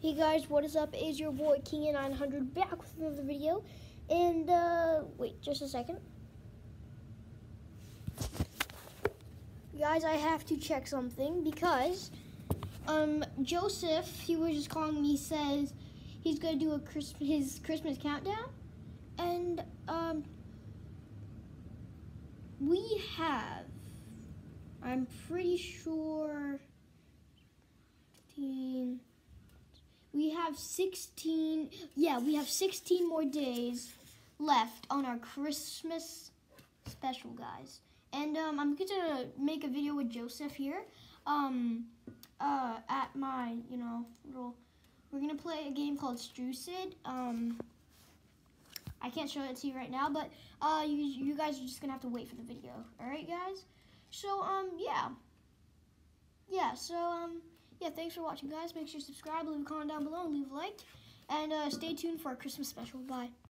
Hey guys, what is up? Is your boy King900 back with another video. And uh wait, just a second. Guys, I have to check something because um Joseph, he was just calling me says he's going to do a his Christmas countdown and um we have I'm pretty sure we have 16 yeah we have 16 more days left on our christmas special guys. And um, i'm gonna make a video with joseph here um, uh, at my you know little we're gonna play a game called Strucid. um i can't show it to you right now but uh, you, you guys are just gonna have to wait for the video. All right guys? So um yeah. Yeah so um yeah, thanks for watching, guys. Make sure you subscribe, leave a comment down below, and leave a like. And uh, stay tuned for our Christmas special. Bye.